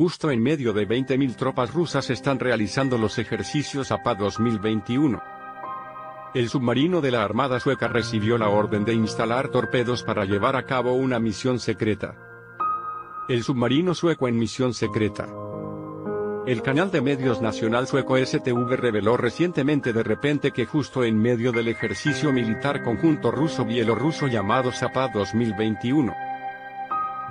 justo en medio de 20.000 tropas rusas están realizando los ejercicios APA 2021. El submarino de la Armada sueca recibió la orden de instalar torpedos para llevar a cabo una misión secreta. El submarino sueco en misión secreta. El canal de medios nacional sueco STV reveló recientemente de repente que justo en medio del ejercicio militar conjunto ruso-bielorruso llamado Zapad 2021,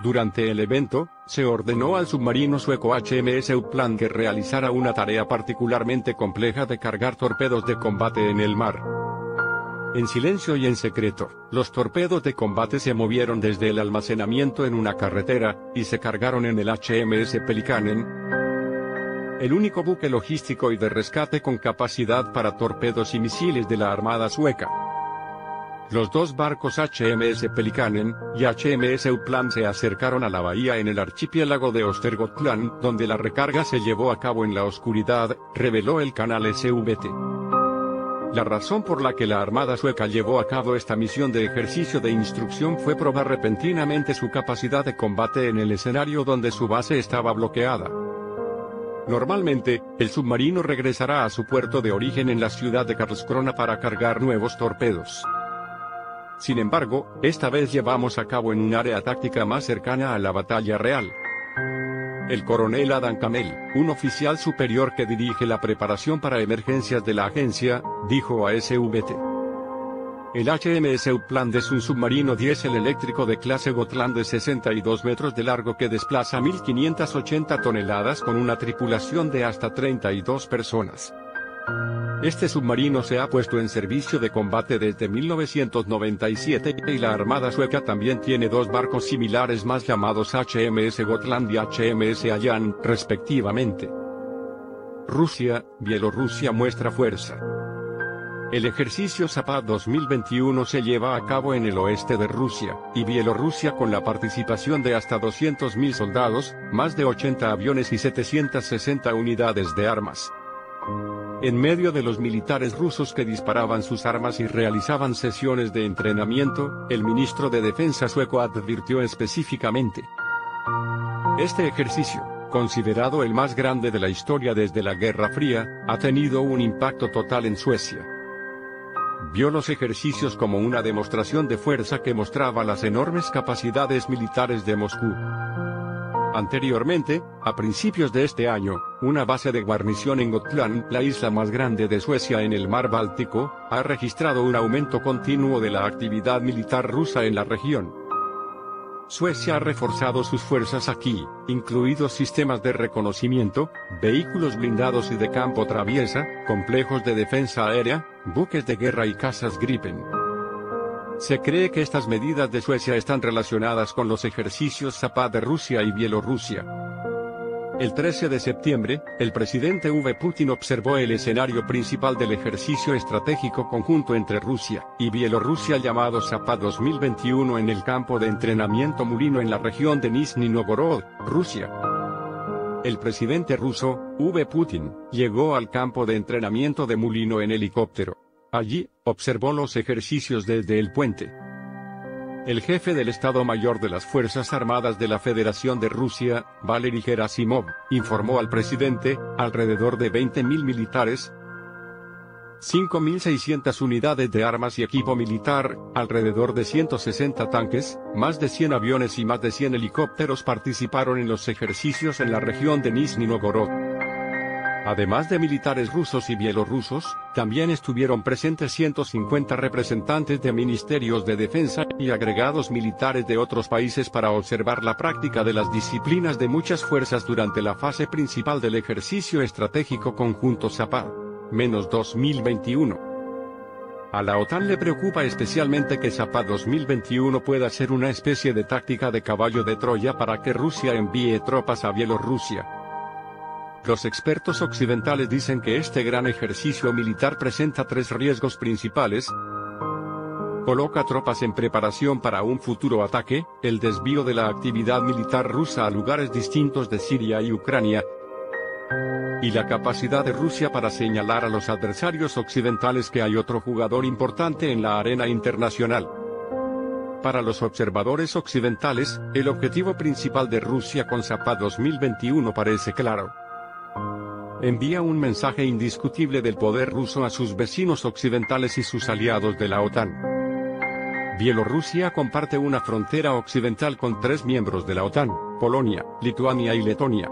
durante el evento, se ordenó al submarino sueco HMS Upland que realizara una tarea particularmente compleja de cargar torpedos de combate en el mar. En silencio y en secreto, los torpedos de combate se movieron desde el almacenamiento en una carretera, y se cargaron en el HMS Pelikanen, el único buque logístico y de rescate con capacidad para torpedos y misiles de la Armada sueca. Los dos barcos HMS Pelikanen y HMS Upland se acercaron a la bahía en el archipiélago de Ostergotland, donde la recarga se llevó a cabo en la oscuridad, reveló el canal SVT. La razón por la que la Armada sueca llevó a cabo esta misión de ejercicio de instrucción fue probar repentinamente su capacidad de combate en el escenario donde su base estaba bloqueada. Normalmente, el submarino regresará a su puerto de origen en la ciudad de Karlskrona para cargar nuevos torpedos. Sin embargo, esta vez llevamos a cabo en un área táctica más cercana a la batalla real. El coronel Adam Kamel, un oficial superior que dirige la preparación para emergencias de la agencia, dijo a SVT. El HMS Upland es un submarino diésel eléctrico de clase Gotland de 62 metros de largo que desplaza 1.580 toneladas con una tripulación de hasta 32 personas. Este submarino se ha puesto en servicio de combate desde 1997 y la Armada sueca también tiene dos barcos similares más llamados HMS Gotland y HMS Ayan, respectivamente. Rusia, Bielorrusia muestra fuerza. El ejercicio Zapad 2021 se lleva a cabo en el oeste de Rusia y Bielorrusia con la participación de hasta 200.000 soldados, más de 80 aviones y 760 unidades de armas. En medio de los militares rusos que disparaban sus armas y realizaban sesiones de entrenamiento, el ministro de Defensa sueco advirtió específicamente. Este ejercicio, considerado el más grande de la historia desde la Guerra Fría, ha tenido un impacto total en Suecia. Vio los ejercicios como una demostración de fuerza que mostraba las enormes capacidades militares de Moscú. Anteriormente, a principios de este año, una base de guarnición en Gotland, la isla más grande de Suecia en el mar Báltico, ha registrado un aumento continuo de la actividad militar rusa en la región. Suecia ha reforzado sus fuerzas aquí, incluidos sistemas de reconocimiento, vehículos blindados y de campo traviesa, complejos de defensa aérea, buques de guerra y casas Gripen. Se cree que estas medidas de Suecia están relacionadas con los ejercicios Zapad de Rusia y Bielorrusia. El 13 de septiembre, el presidente V. Putin observó el escenario principal del ejercicio estratégico conjunto entre Rusia y Bielorrusia llamado Zapad 2021 en el campo de entrenamiento Mulino en la región de Nizhny Novgorod, Rusia. El presidente ruso, V. Putin, llegó al campo de entrenamiento de Mulino en helicóptero. Allí, observó los ejercicios desde el puente. El jefe del Estado Mayor de las Fuerzas Armadas de la Federación de Rusia, Valery Gerasimov, informó al presidente, alrededor de 20.000 militares, 5.600 unidades de armas y equipo militar, alrededor de 160 tanques, más de 100 aviones y más de 100 helicópteros participaron en los ejercicios en la región de Nizhny Novgorod. Además de militares rusos y bielorrusos, también estuvieron presentes 150 representantes de ministerios de defensa y agregados militares de otros países para observar la práctica de las disciplinas de muchas fuerzas durante la fase principal del ejercicio estratégico conjunto ZAPA. Menos 2021. A la OTAN le preocupa especialmente que ZAPA 2021 pueda ser una especie de táctica de caballo de Troya para que Rusia envíe tropas a Bielorrusia. Los expertos occidentales dicen que este gran ejercicio militar presenta tres riesgos principales. Coloca tropas en preparación para un futuro ataque, el desvío de la actividad militar rusa a lugares distintos de Siria y Ucrania, y la capacidad de Rusia para señalar a los adversarios occidentales que hay otro jugador importante en la arena internacional. Para los observadores occidentales, el objetivo principal de Rusia con Zapad 2021 parece claro. Envía un mensaje indiscutible del poder ruso a sus vecinos occidentales y sus aliados de la OTAN. Bielorrusia comparte una frontera occidental con tres miembros de la OTAN, Polonia, Lituania y Letonia.